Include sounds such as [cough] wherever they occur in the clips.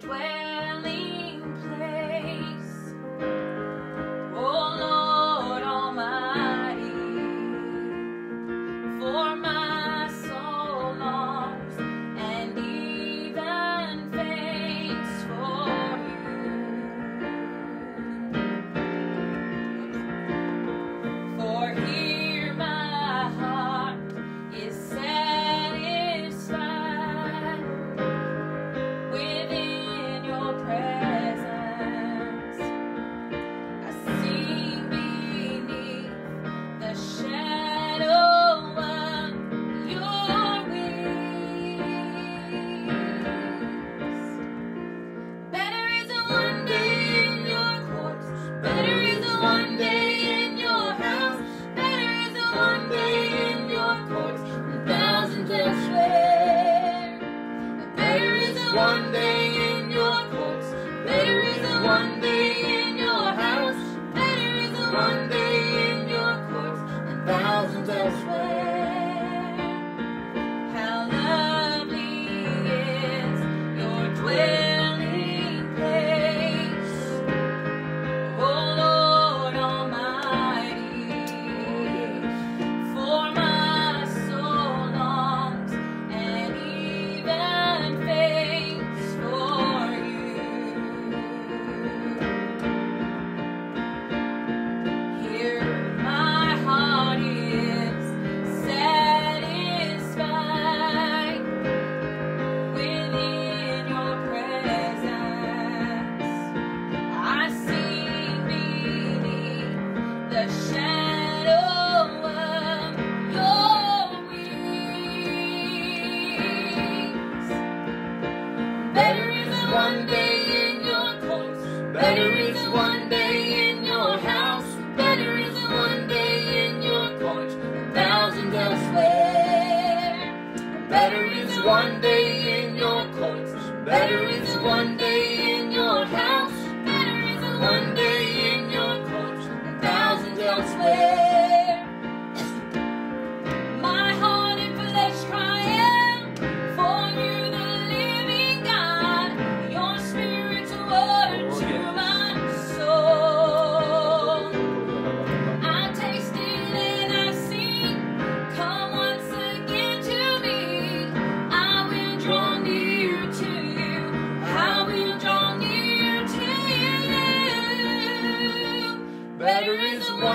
driveway.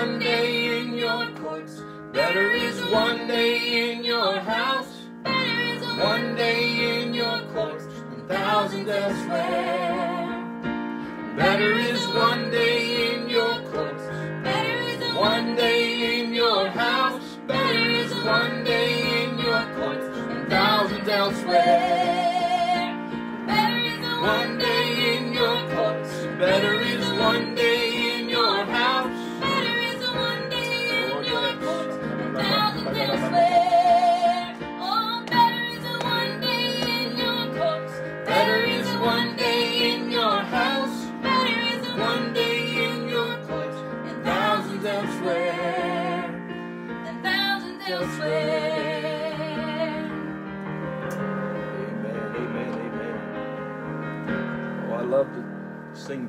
one day in your courts. Better is one day in your house. better is One day in your courts than thousands elsewhere. Better is one day.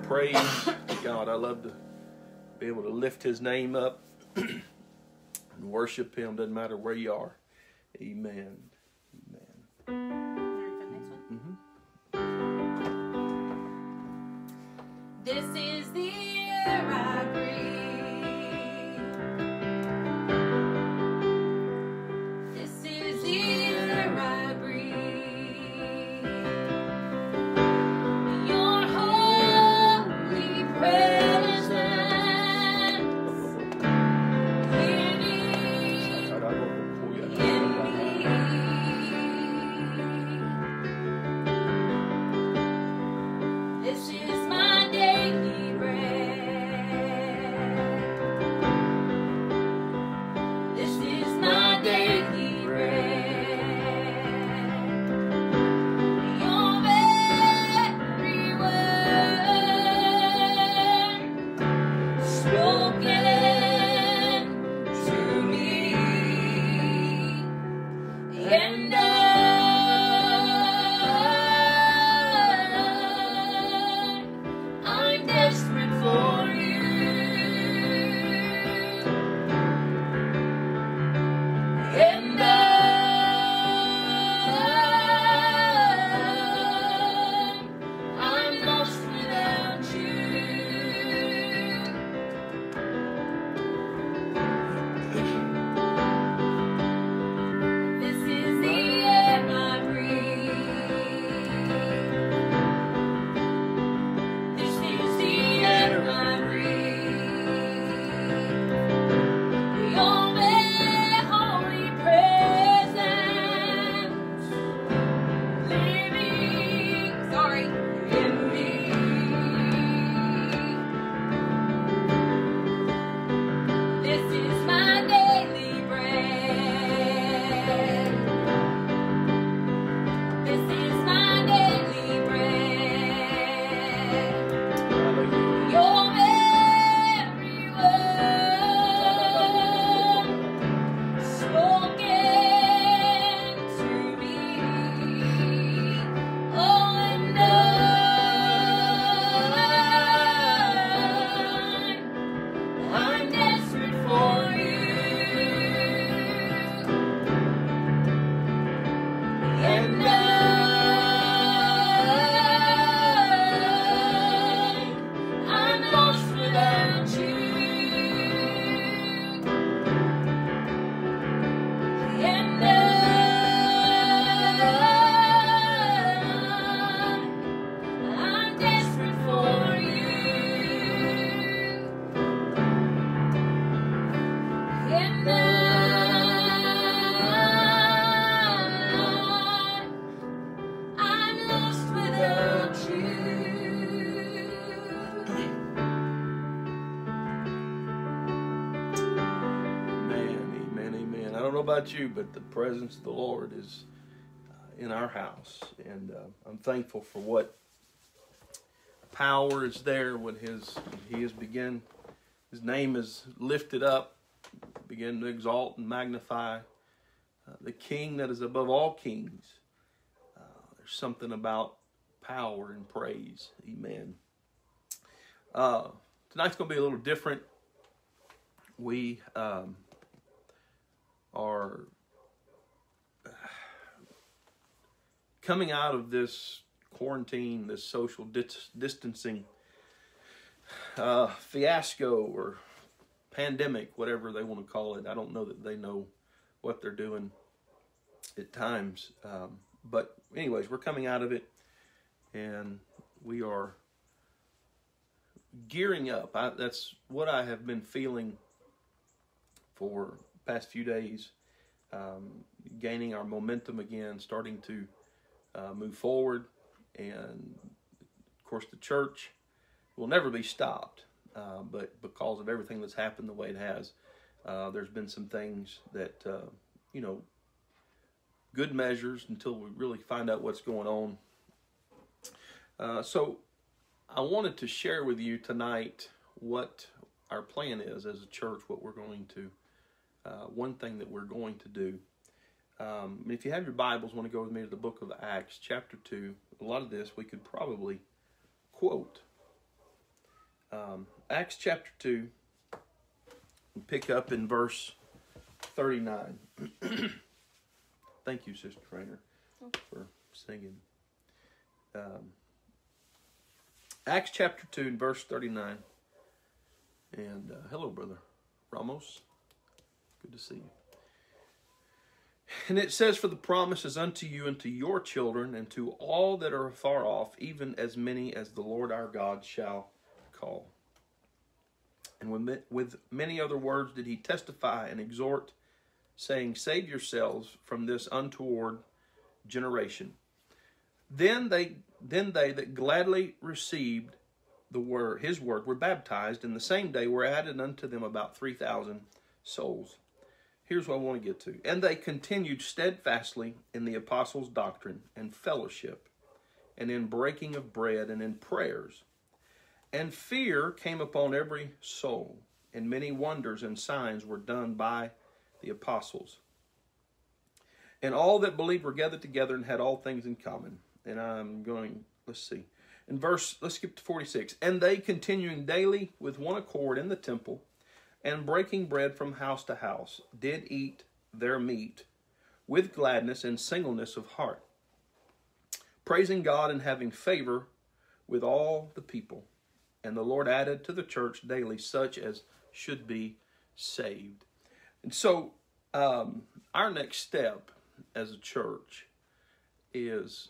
praise. God, I love to be able to lift his name up [clears throat] and worship him. Doesn't matter where you are. Amen. Amen. This is the air I breathe. Don't know about you, but the presence of the Lord is uh, in our house, and uh, I'm thankful for what power is there when His He has begun. His name is lifted up, begin to exalt and magnify uh, the King that is above all kings. Uh, there's something about power and praise. Amen. Uh, tonight's going to be a little different. We um, are coming out of this quarantine, this social dis- distancing uh, fiasco or pandemic, whatever they want to call it. I don't know that they know what they're doing at times. Um, but, anyways, we're coming out of it and we are gearing up. I, that's what I have been feeling for past few days, um, gaining our momentum again, starting to uh, move forward, and of course the church will never be stopped. Uh, but because of everything that's happened the way it has, uh, there's been some things that uh, you know, good measures until we really find out what's going on. Uh, so, I wanted to share with you tonight what our plan is as a church, what we're going to uh, one thing that we're going to do. Um, if you have your Bibles, want to go with me to the book of Acts, chapter 2. A lot of this we could probably quote. Um, Acts chapter 2, and pick up in verse 39. [clears throat] Thank you, Sister Trainer, for singing. Um, Acts chapter 2, and verse 39. And uh, hello, Brother Ramos. Good to see you. And it says, For the promise is unto you and to your children and to all that are far off, even as many as the Lord our God shall call. And with, with many other words did he testify and exhort, saying, Save yourselves from this untoward generation. Then they then they that gladly received the word his word were baptized, and the same day were added unto them about three thousand souls. Here's what I want to get to. And they continued steadfastly in the apostles' doctrine and fellowship, and in breaking of bread and in prayers. And fear came upon every soul, and many wonders and signs were done by the apostles. And all that believed were gathered together and had all things in common. And I'm going, let's see. In verse, let's skip to 46. And they continuing daily with one accord in the temple and breaking bread from house to house, did eat their meat with gladness and singleness of heart, praising God and having favor with all the people. And the Lord added to the church daily such as should be saved. And so, um, our next step as a church is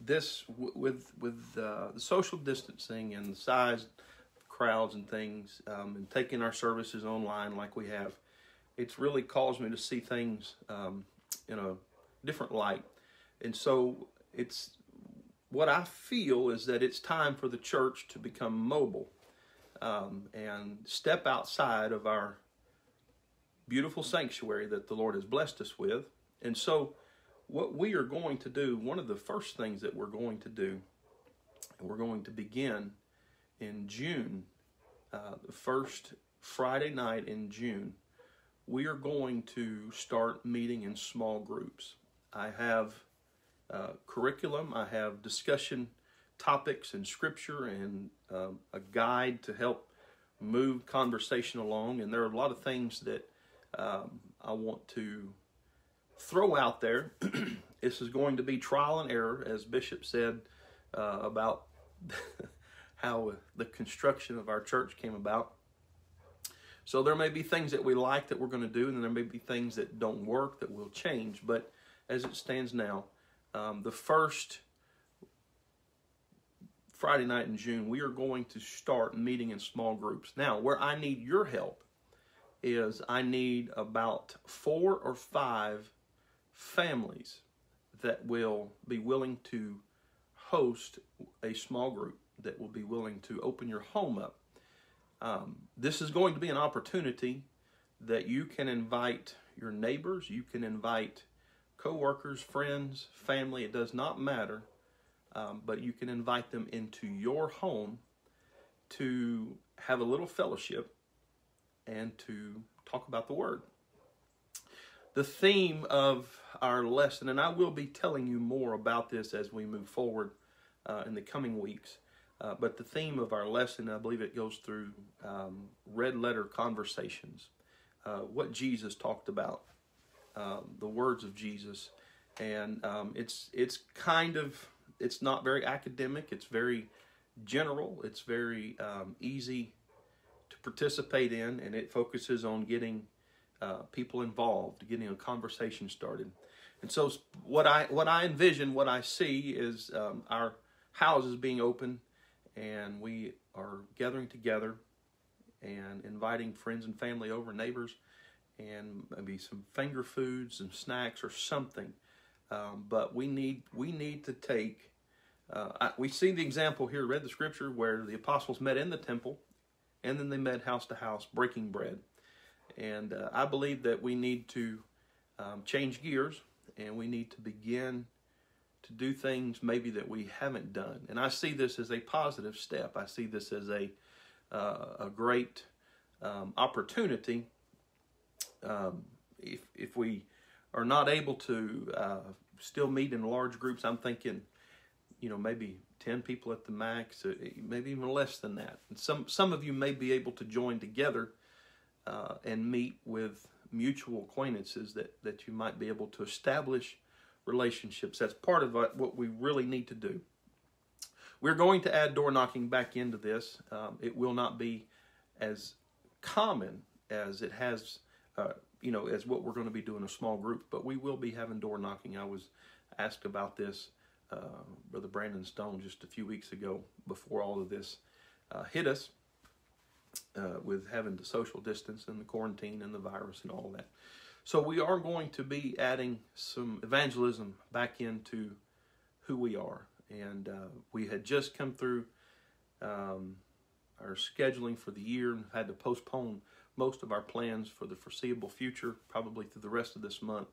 this with with uh, the social distancing and the size crowds and things, um, and taking our services online like we have, it's really caused me to see things um, in a different light. And so it's what I feel is that it's time for the church to become mobile um, and step outside of our beautiful sanctuary that the Lord has blessed us with. And so, what we are going to do, one of the first things that we're going to do, we're going to begin in June, uh, the first Friday night in June, we are going to start meeting in small groups. I have uh, curriculum, I have discussion topics and scripture, and uh, a guide to help move conversation along. And there are a lot of things that um, I want to throw out there. [clears throat] this is going to be trial and error, as Bishop said uh, about [laughs] how the construction of our church came about. So there may be things that we like that we're going to do, and there may be things that don't work that will change. But as it stands now, um, the first Friday night in June, we are going to start meeting in small groups. Now, where I need your help is I need about four or five families that will be willing to host a small group that will be willing to open your home up. Um, this is going to be an opportunity that you can invite your neighbors, you can invite coworkers, friends, family, it does not matter, um, but you can invite them into your home to have a little fellowship and to talk about the Word. The theme of our lesson, and I will be telling you more about this as we move forward uh, in the coming weeks. Uh, but the theme of our lesson, I believe it goes through um, red letter conversations, uh, what Jesus talked about, um, the words of Jesus, and um, it's it's kind of it's not very academic. It's very general. It's very um, easy to participate in, and it focuses on getting uh, people involved, getting a conversation started. And so, what I what I envision, what I see is um, our houses being open, and we are gathering together and inviting friends and family over, neighbors, and maybe some finger foods and snacks or something. Um, but we need we need to take. Uh, I, we see the example here. Read the scripture where the apostles met in the temple, and then they met house to house breaking bread. And uh, I believe that we need to um, change gears, and we need to begin to do things maybe that we haven't done. And I see this as a positive step. I see this as a uh, a great um, opportunity. Um, if if we are not able to uh, still meet in large groups, I'm thinking, you know, maybe ten people at the max, uh, maybe even less than that. And some some of you may be able to join together uh, and meet with mutual acquaintances that that you might be able to establish relationships. That's part of what we really need to do. We're going to add door knocking back into this. Um, it will not be as common as it has, uh, you know, as what we're going to be doing a small group, but we will be having door knocking. I was asked about this, uh, Brother Brandon Stone, just a few weeks ago before all of this uh, hit us uh, with having the social distance and the quarantine and the virus and all that. So we are going to be adding some evangelism back into who we are. And uh, we had just come through um, our scheduling for the year and had to postpone most of our plans for the foreseeable future, probably through the rest of this month.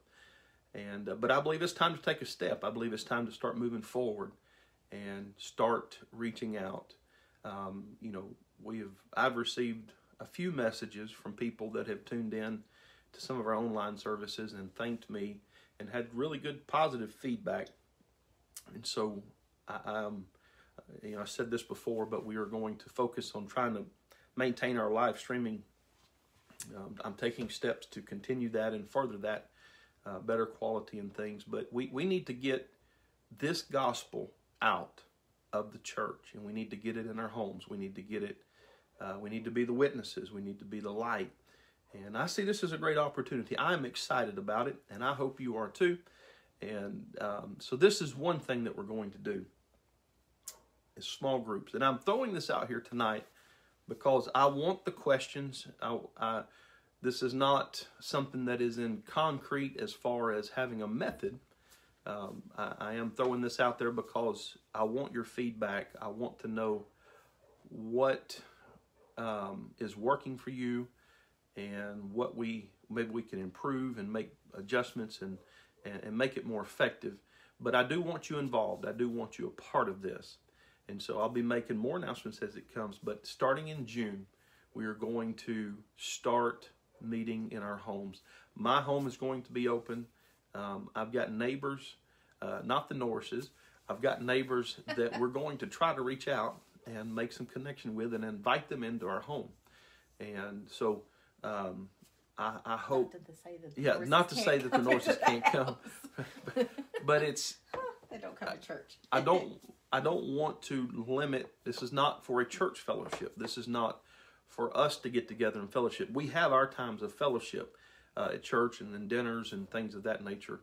And uh, but I believe it's time to take a step. I believe it's time to start moving forward and start reaching out. Um, you know, we have I've received a few messages from people that have tuned in to some of our online services and thanked me and had really good positive feedback. And so, I, um, you know, I said this before, but we are going to focus on trying to maintain our live streaming. Um, I'm taking steps to continue that and further that uh, better quality and things. But we, we need to get this gospel out of the church and we need to get it in our homes. We need to get it, uh, we need to be the witnesses. We need to be the light. And I see this as a great opportunity. I'm excited about it, and I hope you are too. And um, so this is one thing that we're going to do is small groups. And I'm throwing this out here tonight because I want the questions. I, I, this is not something that is in concrete as far as having a method. Um, I, I am throwing this out there because I want your feedback. I want to know what um, is working for you and what we maybe we can improve and make adjustments and, and, and make it more effective. But I do want you involved. I do want you a part of this. And so I'll be making more announcements as it comes. But starting in June, we are going to start meeting in our homes. My home is going to be open. Um, I've got neighbors, uh, not the Norrises. I've got neighbors [laughs] that we're going to try to reach out and make some connection with and invite them into our home. And so um, I, I, hope. Not to say that yeah, not to say that the Norrises can't come, [laughs] but it's. [laughs] they don't come to church. I don't. I don't want to limit. This is not for a church fellowship. This is not for us to get together and fellowship. We have our times of fellowship uh, at church and then dinners and things of that nature.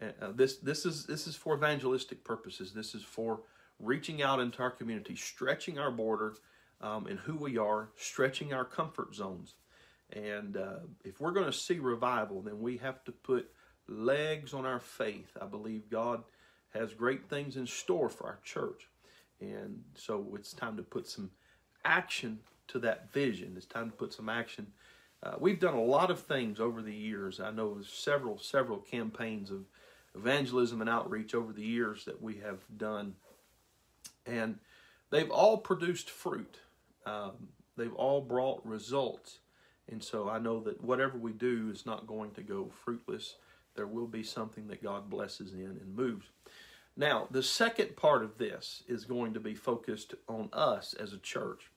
Uh, this this is this is for evangelistic purposes. This is for reaching out into our community, stretching our border um, and who we are, stretching our comfort zones And uh, if we're going to see revival, then we have to put legs on our faith. I believe God has great things in store for our church. And so it's time to put some action to that vision. It's time to put some action. Uh, we've done a lot of things over the years. I know several, several campaigns of evangelism and outreach over the years that we have done. And they've all produced fruit. Um, they've all brought results. And so I know that whatever we do is not going to go fruitless. There will be something that God blesses in and moves. Now, the second part of this is going to be focused on us as a church.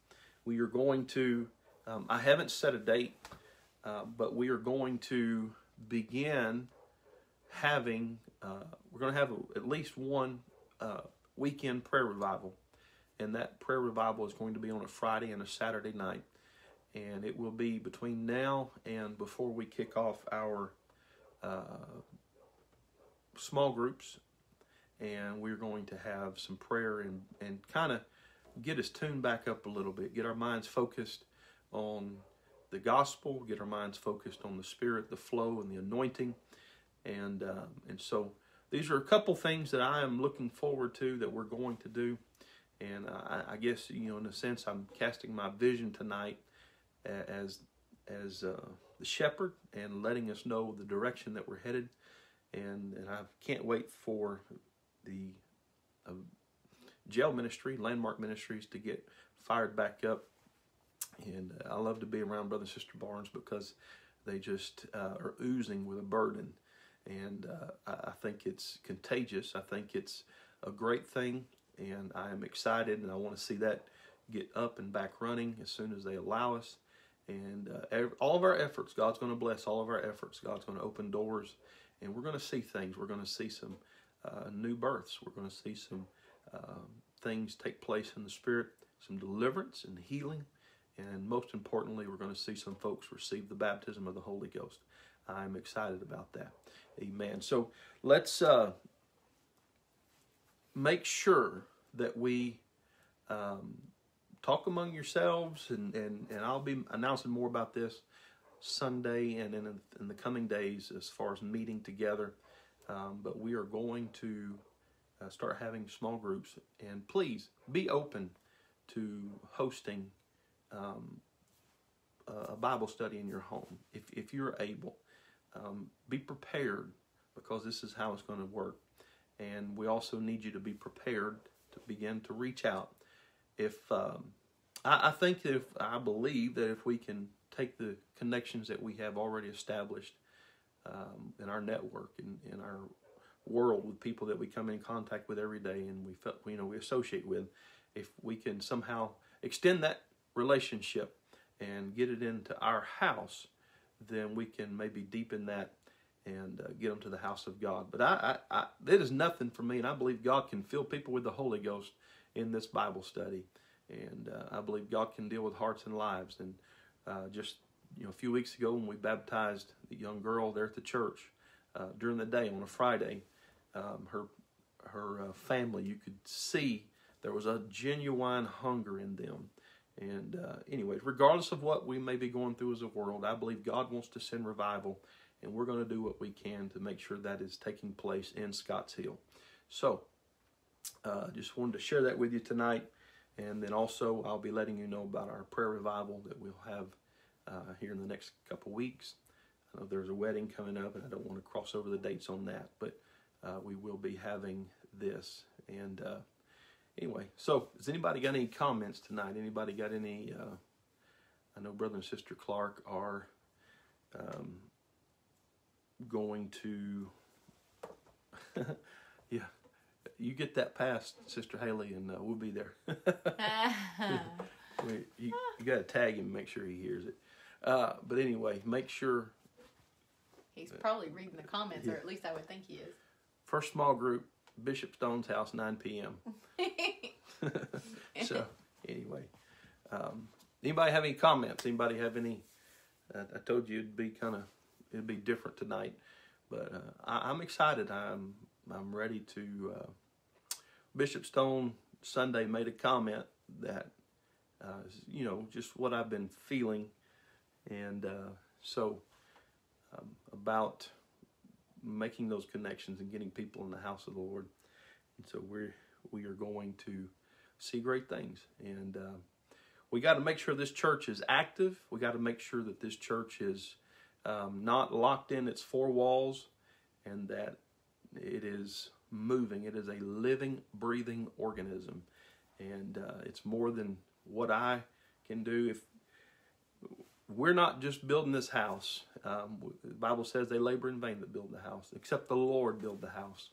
We are going to, um, I haven't set a date, uh, but we are going to begin having, uh, we're going to have a, at least one uh, weekend prayer revival. And that prayer revival is going to be on a Friday and a Saturday night. And it will be between now and before we kick off our uh, small groups and we're going to have some prayer and, and kind of get us tuned back up a little bit, get our minds focused on the gospel, get our minds focused on the spirit, the flow, and the anointing. And, um, and so these are a couple things that I am looking forward to that we're going to do. And I, I guess, you know, in a sense, I'm casting my vision tonight as, as uh, the shepherd and letting us know the direction that we're headed. And, and I can't wait for the uh, jail ministry, Landmark Ministries, to get fired back up. And uh, I love to be around Brother and Sister Barnes because they just uh, are oozing with a burden. And uh, I, I think it's contagious. I think it's a great thing. And I am excited and I want to see that get up and back running as soon as they allow us. And uh, all of our efforts, God's going to bless all of our efforts. God's going to open doors, and we're going to see things. We're going to see some uh, new births. We're going to see some um, things take place in the Spirit, some deliverance and healing, and most importantly, we're going to see some folks receive the baptism of the Holy Ghost. I'm excited about that. Amen. So let's uh, make sure that we um, talk among yourselves, and, and, and I'll be announcing more about this Sunday and in, in the coming days as far as meeting together. Um, but we are going to uh, start having small groups. And please be open to hosting um, a Bible study in your home if, if you're able. Um, be prepared because this is how it's going to work. And we also need you to be prepared to begin to reach out. If um, I, I think if I believe that if we can take the connections that we have already established um, in our network in, in our world with people that we come in contact with every day and we felt you know we associate with if we can somehow extend that relationship and get it into our house then we can maybe deepen that and uh, get them to the house of God. But I, I, I nothing for me and I believe God can fill people with the Holy Ghost in this Bible study and uh, I believe God can deal with hearts and lives and uh, just you know, a few weeks ago when we baptized the young girl there at the church uh, during the day on a Friday, um, her her uh, family, you could see there was a genuine hunger in them. And uh, anyways, regardless of what we may be going through as a world, I believe God wants to send revival, and we're going to do what we can to make sure that is taking place in Scotts Hill. So, uh, just wanted to share that with you tonight. And then also, I'll be letting you know about our prayer revival that we'll have uh, here in the next couple weeks. I know there's a wedding coming up, and I don't want to cross over the dates on that, but uh, we will be having this. And uh, anyway, so has anybody got any comments tonight? Anybody got any? Uh, I know Brother and Sister Clark are um, going to. [laughs] yeah, you get that past Sister Haley, and uh, we'll be there. [laughs] [laughs] you, you got to tag him, make sure he hears it. Uh, but anyway, make sure. He's probably reading the comments, or at least I would think he is. First small group, Bishop Stone's house, 9 p.m. [laughs] so, anyway, um, anybody have any comments? Anybody have any? Uh, I told you it'd be kind of it'd be different tonight, but uh, I, am excited. I'm I'm ready to. Bishop Stone Sunday made a comment that, uh, you know, just what I've been feeling And uh, so, um, about making those connections and getting people in the house of the Lord. And so we're we are going to see great things. And uh, we got to make sure this church is active. We got to make sure that this church is um, not locked in its four walls, and that it is moving. It is a living, breathing organism, and uh, it's more than what I can do. If we're not just building this house, um, the Bible says they labor in vain that build the house, except the Lord build the house.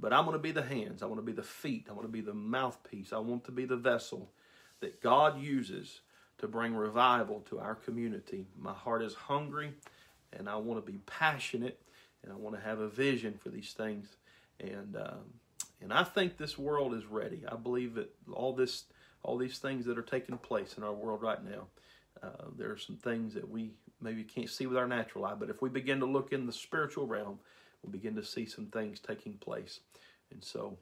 But I'm going to be the hands. I want to be the feet. I want to be the mouthpiece. I want to be the vessel that God uses to bring revival to our community. My heart is hungry, and I want to be passionate, and I want to have a vision for these things. And um, and I think this world is ready. I believe that all this, all these things that are taking place in our world right now, uh, there are some things that we maybe can't see with our natural eye, but if we begin to look in the spiritual realm, we'll begin to see some things taking place. And so